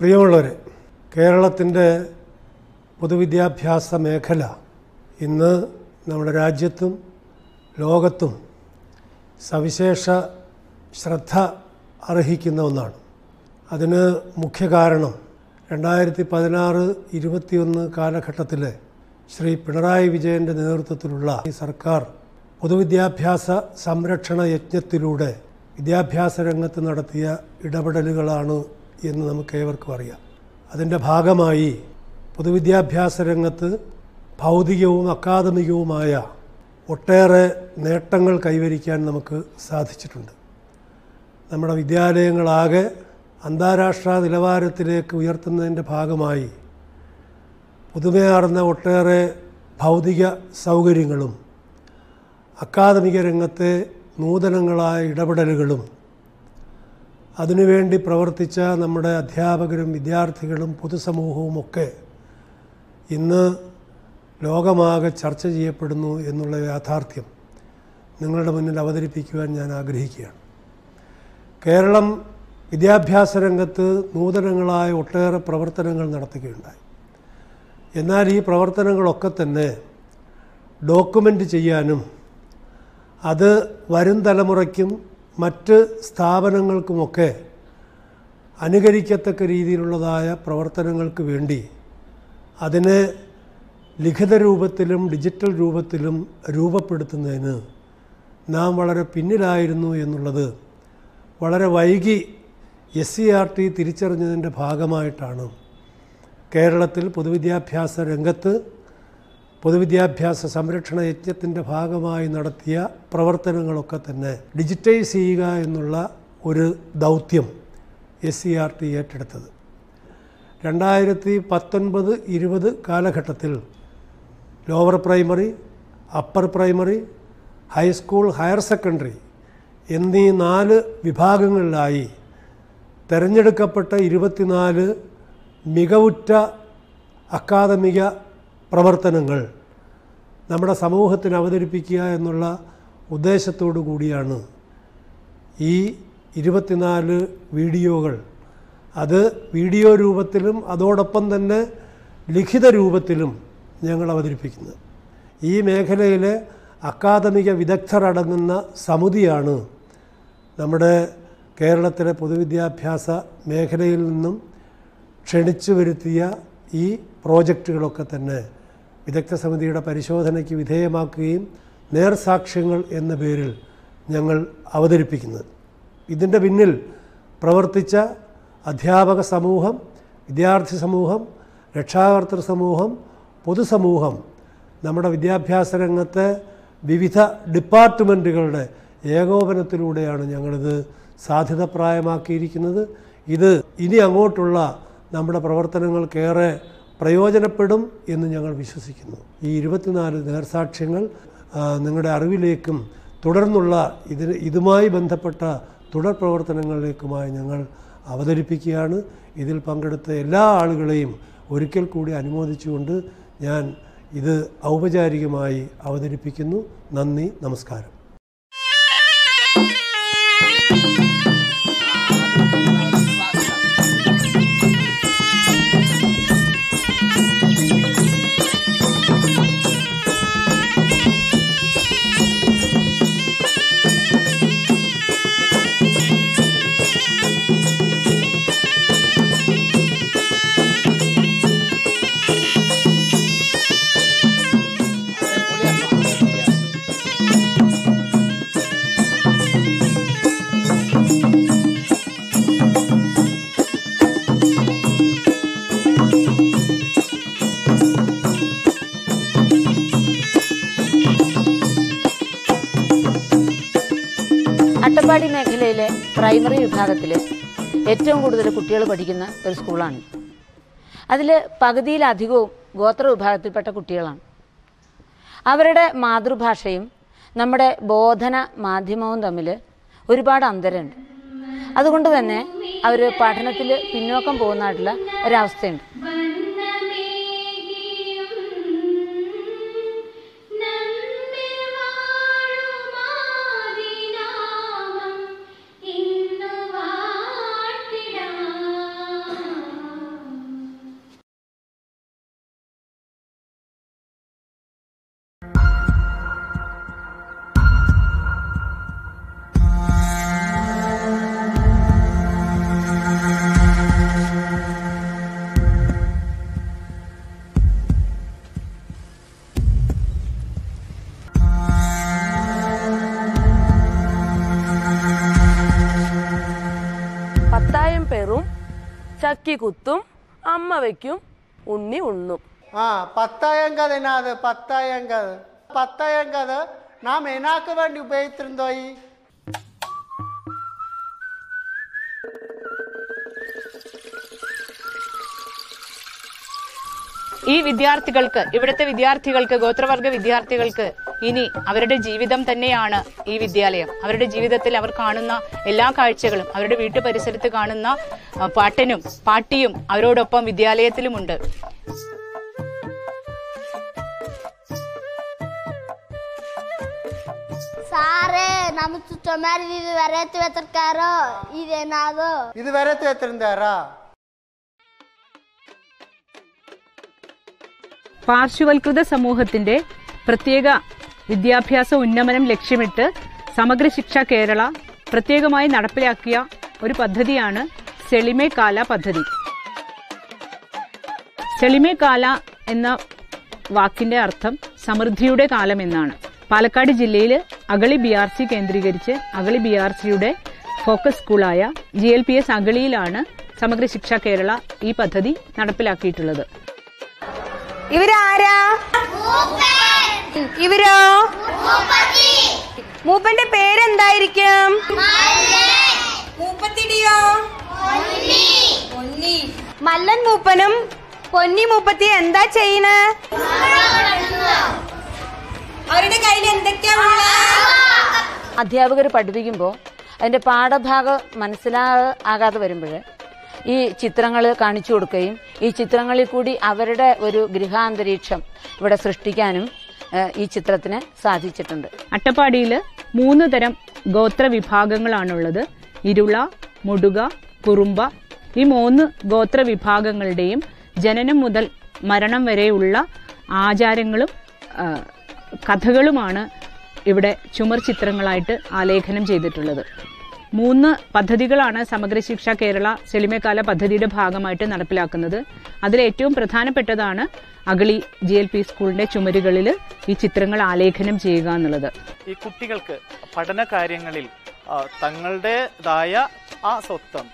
പ്രിയമുള്ളവരെ കേരളത്തിന്റെ പൊതുവിദ്യാഭ്യാസ മേഖല ഇന്ന് നമ്മുടെ രാജ്യത്തും ലോകത്തും സവിശേഷ ശ്രദ്ധ അർഹിക്കുന്ന ഒന്നാണ്. അതിന് മുഖ്യ കാരണം രണ്ടായിരത്തി പതിനാറ് ഇരുപത്തിയൊന്ന് കാലഘട്ടത്തിലെ ശ്രീ പിണറായി വിജയന്റെ നേതൃത്വത്തിലുള്ള ഈ സർക്കാർ പൊതുവിദ്യാഭ്യാസ സംരക്ഷണ യജ്ഞത്തിലൂടെ വിദ്യാഭ്യാസ രംഗത്ത് നടത്തിയ ഇടപെടലുകളാണ് എന്ന് നമുക്ക് ഏവർക്കും അറിയാം. അതിന്റെ ഭാഗമായി പൊതുവിദ്യാഭ്യാസ രംഗത്ത് ഭൗതികവും അക്കാദമികവുമായ ഒട്ടേറെ നേട്ടങ്ങൾ കൈവരിക്കാൻ നമുക്ക് സാധിച്ചിട്ടുണ്ട്. നമ്മുടെ വിദ്യാലയങ്ങളാകെ അന്താരാഷ്ട്ര നിലവാരത്തിലേക്ക് ഉയർത്തുന്നതിന്റെ ഭാഗമായി പുതുമയാർന്ന ഒട്ടേറെ ഭൗതിക സൗകര്യങ്ങളും അക്കാദമിക രംഗത്തെ നൂതനങ്ങളായ ഇടപെടലുകളും അതിനുവേണ്ടി പ്രവർത്തിച്ച നമ്മുടെ അധ്യാപകരും വിദ്യാർത്ഥികളും പൊതുസമൂഹവും ഒക്കെ ഇന്ന് ലോകമാകെ ചർച്ച ചെയ്യപ്പെടുന്നു എന്നുള്ള യാഥാർത്ഥ്യം നിങ്ങളുടെ മുന്നിൽ അവതരിപ്പിക്കുവാൻ ഞാൻ ആഗ്രഹിക്കുകയാണ്. കേരളം വിദ്യാഭ്യാസ രംഗത്ത് നൂതനങ്ങളായ ഒട്ടേറെ പ്രവർത്തനങ്ങൾ നടത്തുകയുണ്ടായി. എന്നാൽ ഈ പ്രവർത്തനങ്ങളൊക്കെ തന്നെ ഡോക്യുമെന്റ് ചെയ്യാനും അത് വരും തലമുറയ്ക്കും മറ്റ് സ്ഥാപനങ്ങൾക്കുമൊക്കെ അനുകരിക്കത്തക്ക രീതിയിലുള്ളതായ പ്രവർത്തനങ്ങൾക്ക് വേണ്ടി അതിനെ ലിഖിത രൂപത്തിലും ഡിജിറ്റൽ രൂപത്തിലും രൂപപ്പെടുത്തുന്നതിന് നാം വളരെ പിന്നിലായിരുന്നു എന്നുള്ളത് വളരെ വൈകി എസ് സി ആർ ടി തിരിച്ചറിഞ്ഞതിന്റെ ഭാഗമായിട്ടാണ് കേരളത്തിൽ പൊതുവിദ്യാഭ്യാസ രംഗത്ത് പൊതുവിദ്യാഭ്യാസ സംരക്ഷണ യജ്ഞത്തിന്റെ ഭാഗമായി നടത്തിയ പ്രവർത്തനങ്ങളൊക്കെ തന്നെ ഡിജിറ്റൈസ് ചെയ്യുക എന്നുള്ള ഒരു ദൗത്യം എസ് സി ആർ ടി ഏറ്റെടുത്തത്. രണ്ടായിരത്തി പത്തൊൻപത് ഇരുപത് കാലഘട്ടത്തിൽ lower primary upper primary high school higher secondary എന്നീ നാല് വിഭാഗങ്ങളിലായി തിരഞ്ഞെടുക്കപ്പെട്ട ഇരുപത്തിനാല് മികവുറ്റ അക്കാദമിക പ്രവർത്തനങ്ങൾ നമ്മുടെ സമൂഹത്തിന് അവതരിപ്പിക്കുക എന്നുള്ള ഉദ്ദേശത്തോടു കൂടിയാണ് ഈ ഇരുപത്തിനാല് വീഡിയോകൾ. അത് വീഡിയോ രൂപത്തിലും അതോടൊപ്പം തന്നെ ലിഖിത രൂപത്തിലും ഞങ്ങൾ അവതരിപ്പിക്കുന്നത്. ഈ മേഖലയിലെ അക്കാദമിക വിദഗ്ധരടങ്ങുന്ന സമിതിയാണ് നമ്മുടെ കേരളത്തിലെ പൊതുവിദ്യാഭ്യാസ മേഖലയിൽ നിന്നും ക്ഷണിച്ചു വരുത്തിയ ഈ പ്രോജക്റ്റുകളൊക്കെ തന്നെ. വിദഗ്ധ സമിതിയുടെ പരിശോധനയ്ക്ക് വിധേയമാക്കുകയും നേർസാക്ഷ്യങ്ങൾ എന്ന പേരിൽ ഞങ്ങൾ അവതരിപ്പിക്കുന്നത്. ഇതിന്റെ പിന്നിൽ പ്രവർത്തിച്ച അധ്യാപക സമൂഹം വിദ്യാർത്ഥി സമൂഹം രക്ഷാകർത്തൃ സമൂഹം പൊതുസമൂഹം നമ്മുടെ വിദ്യാഭ്യാസ രംഗത്തെ വിവിധ ഡിപ്പാർട്ട്മെന്റുകളുടെ ഏകോപനത്തിലൂടെയാണ് ഞങ്ങളിത് സാധ്യതപ്രായമാക്കിയിരിക്കുന്നത്. ഇത് ഇനി അങ്ങോട്ടുള്ള നമ്മുടെ പ്രവർത്തനങ്ങൾക്കേറെ പ്രയോജനപ്പെടും എന്ന് ഞങ്ങൾ വിശ്വസിക്കുന്നു. ഈ ഇരുപത്തിനാല് നേർസാക്ഷ്യങ്ങൾ നിങ്ങളുടെ അറിവിലേക്കും തുടർന്നുള്ള ഇതിന് ഇതുമായി ബന്ധപ്പെട്ട തുടർ പ്രവർത്തനങ്ങളിലേക്കുമായി ഞങ്ങൾ അവതരിപ്പിക്കുകയാണ്. ഇതിൽ പങ്കെടുത്ത എല്ലാ ആളുകളെയും ഒരിക്കൽ കൂടി അനുമോദിച്ചുകൊണ്ട് ഞാൻ ഇത് ഔപചാരികമായി അവതരിപ്പിക്കുന്നു. നന്ദി നമസ്കാരം. അട്ടപ്പാടി മേഖലയിലെ പ്രൈമറി വിഭാഗത്തിൽ ഏറ്റവും കൂടുതൽ കുട്ടികൾ പഠിക്കുന്ന ഒരു സ്കൂളാണ്. അതിൽ പകുതിയിലധികവും ഗോത്ര വിഭാഗത്തിൽപ്പെട്ട കുട്ടികളാണ്. അവരുടെ മാതൃഭാഷയും നമ്മുടെ ബോധന മാധ്യമവും തമ്മിൽ ഒരുപാട് അന്തരമുണ്ട്. അതുകൊണ്ട് തന്നെ അവർ പഠനത്തിൽ പിന്നോക്കം പോകുന്നതായിട്ടുള്ള ഒരവസ്ഥയുണ്ട്. കുത്തും അമ്മ വയ്ക്കും ഉണ്ണി ഉണ്ണും. ആ പത്തായം കഥ എന്നാത് പത്തായം കഥ നാം എനാക്ക് വേണ്ടി ഉപയോഗിച്ചിരുന്നോ ഈ ഈ വിദ്യാർത്ഥികൾക്ക് ഇവിടുത്തെ വിദ്യാർത്ഥികൾക്ക് ഗോത്രവർഗ വിദ്യാർത്ഥികൾക്ക് ഇനി അവരുടെ ജീവിതം തന്നെയാണ് ഈ വിദ്യാലയം അവരുടെ ജീവിതത്തിൽ അവർ കാണുന്ന എല്ലാ കാഴ്ചകളും അവരുടെ വീട്ടു പരിസരത്ത് കാണുന്ന ആ, പാട്ടനും പാട്ടിയും അവരോടൊപ്പം വിദ്യാലയത്തിലുമുണ്ട് സാറേ ನಮ್ಮ ಚುಚ್ಚಮಾರಿ ಇದು ವೆರೈಟಿ ವೆತರ್ಕಾರೋ ಇದೇನಾದು ഇത് വരെ തേത്തിരുന്നാരാ പാർശ്വവൽകൃത സമൂഹത്തിന്റെ പ്രത്യേക വിദ്യാഭ്യാസ ഉന്നമനം ലക്ഷ്യമിട്ട് സമഗ്ര ശിക്ഷ കേരള പ്രത്യേകമായി നടപ്പിലാക്കിയ ഒരു പദ്ധതിയാണ് സെളിമേ കാല പദ്ധതി. സെളിമേ കാല എന്ന വാക്കിന്റെ അർത്ഥം സമൃദ്ധിയുടെ കാലം എന്നാണ്. പാലക്കാട് ജില്ലയിൽ അഗളി ബി ആർ സി കേന്ദ്രീകരിച്ച് അഗളി ബി ആർ സിയുടെ ഫോക്കസ് സ്കൂളായ ജി എൽ പി എസ് അഗളിയിലാണ് സമഗ്ര ശിക്ഷ കേരള ഈ പദ്ധതി നടപ്പിലാക്കിയിട്ടുള്ളത്. ഇവരാരാ? ഇവരോ? മൂപ്പന്റെ പേരെന്തായിരിക്കും? മൂപ്പത്തിടിയോ? മല്ലൻ മൂപ്പനും പൊന്നി മൂപ്പത്തി എന്താ ചെയ്യണ? അവരുടെ കയ്യിൽ എന്തൊക്കെയാ അധ്യാപകർ പഠിപ്പിക്കുമ്പോൾ അതിന്റെ പാഠഭാഗം മനസ്സിലാകാതെ വരുമ്പോൾ ഈ ചിത്രങ്ങൾ കാണിച്ചു കൊടുക്കുകയും ഈ ചിത്രങ്ങളിൽ കൂടി അവരുടെ ഒരു ഗൃഹാന്തരീക്ഷം ഇവിടെ സൃഷ്ടിക്കാനും ഈ ചിത്രത്തിന് സാധിച്ചിട്ടുണ്ട്. അട്ടപ്പാടിയിൽ മൂന്ന് തരം ഗോത്ര വിഭാഗങ്ങളാണുള്ളത്. ഇരുള മുടുക കുറുമ്പ. ഈ മൂന്ന് ഗോത്ര വിഭാഗങ്ങളുടെയും ജനനം മുതൽ മരണം വരെയുള്ള ആചാരങ്ങളും കഥകളുമാണ് ഇവിടെ ചുമർ ചിത്രങ്ങളായിട്ട് ആലേഖനം ചെയ്തിട്ടുള്ളത്. മൂന്ന് പദ്ധതികളാണ് സമഗ്ര ശിക്ഷ കേരള സെളിമേക്കാല പദ്ധതിയുടെ ഭാഗമായിട്ട് നടപ്പിലാക്കുന്നത്. അതിൽ ഏറ്റവും പ്രധാനപ്പെട്ടതാണ് അഗളി ജി എൽ പി സ്കൂളിന്റെ ചുമരുകളിൽ ഈ ചിത്രങ്ങൾ ആലേഖനം ചെയ്യുക എന്നുള്ളത്. ഈ കുട്ടികൾക്ക് പഠന കാര്യങ്ങളിൽ തങ്ങളുടേതായ ആ സ്വത്വം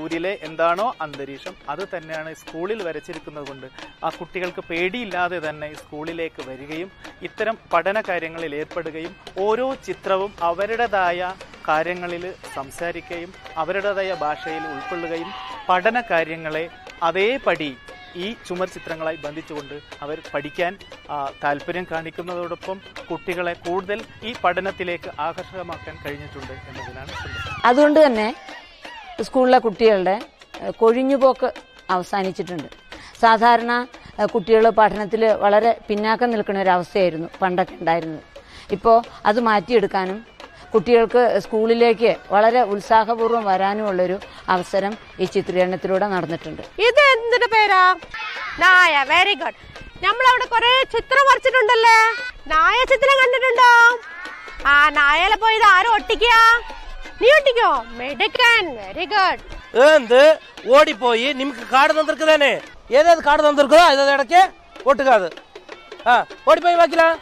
ഊരിലെ എന്താണോ അന്തരീക്ഷം അത് തന്നെയാണ് സ്കൂളിൽ വരച്ചിരിക്കുന്നത് കൊണ്ട് ആ കുട്ടികൾക്ക് പേടിയില്ലാതെ തന്നെ സ്കൂളിലേക്ക് വരികയും ഇത്തരം പഠന കാര്യങ്ങളിൽ ഏർപ്പെടുകയും ഓരോ ചിത്രവും അവരുടേതായ കാര്യങ്ങളിൽ സംസാരിക്കുകയും അവരുടേതായ ഭാഷയിൽ ഉൾക്കൊള്ളുകയും പഠന കാര്യങ്ങളെ അതേപടി ഈ ചുമർ ചിത്രങ്ങളായി ബന്ധിച്ചുകൊണ്ട് അവർ പഠിക്കാൻ താല്പര്യം കാണിക്കുന്നതോടൊപ്പം കുട്ടികളെ കൂടുതൽ ഈ പഠനത്തിലേക്ക് ആകർഷകമാക്കാൻ കഴിഞ്ഞിട്ടുണ്ട് എന്നതിനാണ് അതുകൊണ്ട് തന്നെ സ്കൂളിലെ കുട്ടികളുടെ കൊഴിഞ്ഞുപോക്ക് അവസാനിച്ചിട്ടുണ്ട്. സാധാരണ കുട്ടികൾ പഠനത്തിൽ വളരെ പിന്നാക്കം നിൽക്കുന്ന ഒരു അവസ്ഥയായിരുന്നു പണ്ടൊക്കെ ഉണ്ടായിരുന്നത്. ഇപ്പോൾ അത് മാറ്റിയെടുക്കാനും കുട്ടികൾക്ക് സ്കൂളിലേക്ക് വളരെ ഉത്സാഹപൂർവം വരാനുമുള്ളൊരു അവസരം ഈ ചിത്രീകരണത്തിലൂടെ നടന്നിട്ടുണ്ട്. ഇത് എന്തിന്റെ പേരാ? നായ വെരി ഗുഡ് നമ്മളവിടെ കുറെ ചിത്രം വരച്ചിട്ടുണ്ടല്ലേ? നായ ചിത്രം കണ്ടിട്ടുണ്ടോ? ആ നായല പോയി ആരും ഒട്ടിക്കുക? നീ ഒട്ടിക്കോ? മെഡിക്കൻ വെരി ഗുഡ് എന്ത്? ഓടിപ്പോയി. നിമക്ക് കാട് തന്നിരിക്കുന്നേ ഏതേത് കാട് തന്നിരിക്കുന്നോ ഇടയ്ക്ക്? ഒട്ടുകാത് ആ ഓടിപ്പോയി ബാക്കിലാ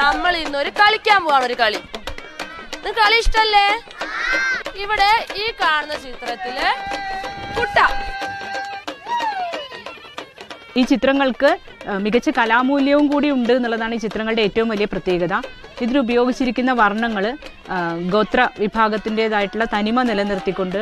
നമ്മൾ ഇന്നൊരു കളിക്കാൻ പോവാണ് ഒരു കളി. ഇത് കളി ഇഷ്ടല്ലേ? ഇവിടെ ഈ കാണുന്ന ചിത്രത്തിൽ കുട്ട. ഈ ചിത്രങ്ങൾക്ക് മികച്ച കലാമൂല്യവും കൂടി ഉണ്ട് എന്നുള്ളതാണ് ഈ ചിത്രങ്ങളുടെ ഏറ്റവും വലിയ പ്രത്യേകത. ഇതിലുപയോഗിച്ചിരിക്കുന്ന വർണങ്ങൾ ഗോത്ര വിഭാഗത്തിന്റെതായിട്ടുള്ള തനിമ നിലനിർത്തിക്കൊണ്ട്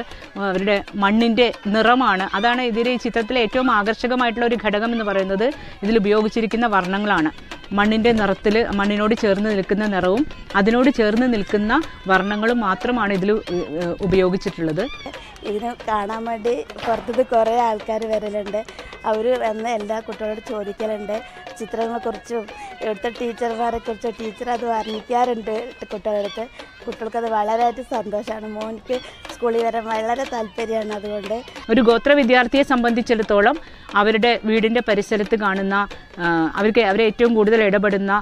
അവരുടെ മണ്ണിന്റെ നിറമാണ്. അതാണ് ഇതിൽ ഈ ചിത്രത്തിലെ ഏറ്റവും ആകർഷകമായിട്ടുള്ള ഒരു ഘടകം എന്ന് പറയുന്നത്. ഇതിൽ ഉപയോഗിച്ചിരിക്കുന്ന വർണങ്ങളാണ്. മണ്ണിന്റെ നിറത്തിൽ മണ്ണിനോട് ചേർന്ന് നിൽക്കുന്ന നിറവും അതിനോട് ചേർന്ന് നിൽക്കുന്ന വർണങ്ങളും മാത്രമാണ് ഇതിൽ ഉപയോഗിച്ചിട്ടുള്ളത്. ഇതിന് കാണാൻ വേണ്ടി പുറത്തുനിന്ന് കുറേ ആൾക്കാർ വരലുണ്ട്. അവർ വന്ന് എല്ലാ കുട്ടികളോട് ചോദിക്കലുണ്ട്. ചിത്രങ്ങളെക്കുറിച്ചും ഇവിടുത്തെ ടീച്ചർമാരെ കുറിച്ചും ടീച്ചർ അത് വർണിക്കാറുണ്ട് കുട്ടികളടുത്ത് കുട്ടികൾക്കത് വളരെയായിട്ട് സന്തോഷമാണ്. മോനിക്ക് സ്കൂളിൽ വരാൻ വളരെ താല്പര്യമാണ് അതുകൊണ്ട്. ഒരു ഗോത്ര വിദ്യാർത്ഥിയെ സംബന്ധിച്ചിടത്തോളം അവരുടെ വീടിന്റെ പരിസരത്ത് കാണുന്ന അവർക്ക് അവരെ ഏറ്റവും കൂടുതൽ ഇടപെടുന്ന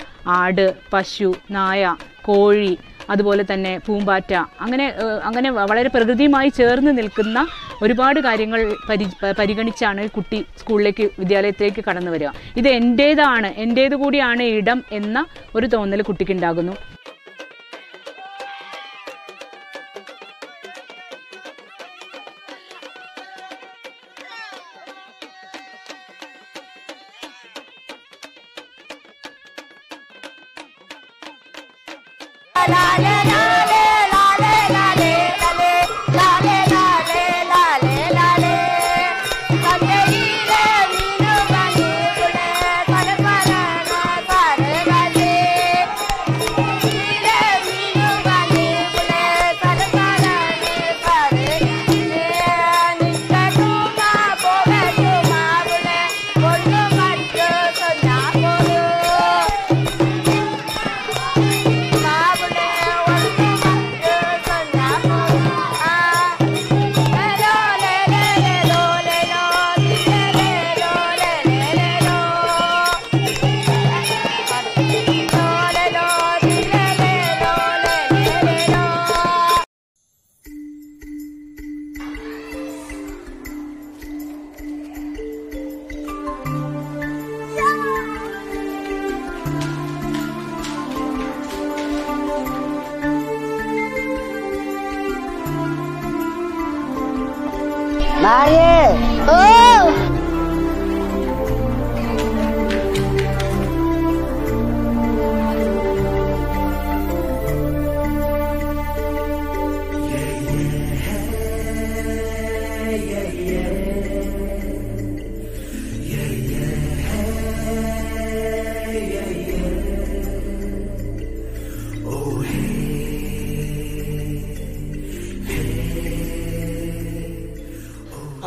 ആട് പശു നായ കോഴി അതുപോലെ തന്നെ പൂമ്പാറ്റ. അങ്ങനെ അങ്ങനെ വളരെ പ്രകൃതിയുമായി ചേർന്ന് നിൽക്കുന്ന ഒരുപാട് കാര്യങ്ങൾ പരി പരിഗണിച്ചാണ് കുട്ടി സ്കൂളിലേക്ക് വിദ്യാലയത്തിലേക്ക് കടന്നു വരിക. ഇത് എന്റേതാണ് എന്റേത് കൂടിയാണ് ഇടം എന്ന ഒരു തോന്നൽ കുട്ടിക്കുണ്ടാകുന്നു.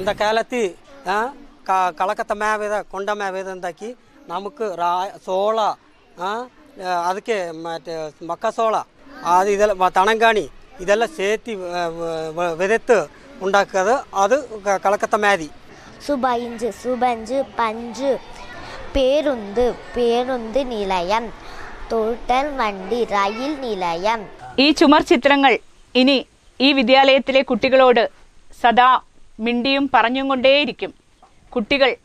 அந்த കാലത്ത് കളക്കത്ത മേവേദ കൊണ്ട മേവേദ എന്താക്കി നമുക്ക് റാ സോള അതൊക്കെ മറ്റേ മക്കസോള അത് ഇതെല്ലാം തണങ്കാണി ഇതെല്ലാം ചേത്തി വിതത്ത് ഉണ്ടാക്കുന്നത് അത് കളക്കത്ത മേതി സുബൈഞ്ച് സുബഞ്ച് പഞ്ച് പേരുന്ത് പേരുന്ത് നിലയം തോട്ടൽ വണ്ടി റയിൽ നിലയം ഈ ചുമർ ചിത്രങ്ങൾ ഇനി ഈ വിദ്യാലയത്തിലെ കുട്ടികളോട് സദാ മിണ്ടിയും പറഞ്ഞും കൊണ്ടേയിരിക്കും. കുട്ടികൾ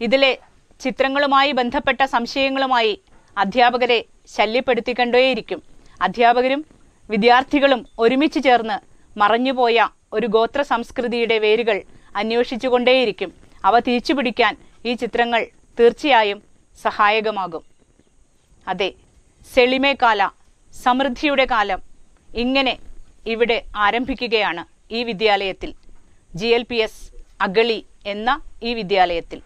ഇതിലെ ചിത്രങ്ങളുമായി ബന്ധപ്പെട്ട സംശയങ്ങളുമായി അധ്യാപകരെ ശല്യപ്പെടുത്തിക്കണ്ടേയിരിക്കും അധ്യാപകരും വിദ്യാർത്ഥികളും ഒരുമിച്ച് ചേർന്ന് മറഞ്ഞുപോയ ഒരു ഗോത്ര സംസ്കൃതിയുടെ വേരുകൾ അന്വേഷിച്ചുകൊണ്ടേയിരിക്കും അവ തിരിച്ചുപിടിക്കാൻ ഈ ചിത്രങ്ങൾ തീർച്ചയായും സഹായകമാകും. അതെ സെളിമേ കാല സമൃദ്ധിയുടെ കാലം ഇങ്ങനെ ഇവിടെ ആരംഭിക്കുകയാണ് ഈ വിദ്യാലയത്തിൽ. G L P S Agali എന്ന ഈ വിദ്യാലയത്തിൽ.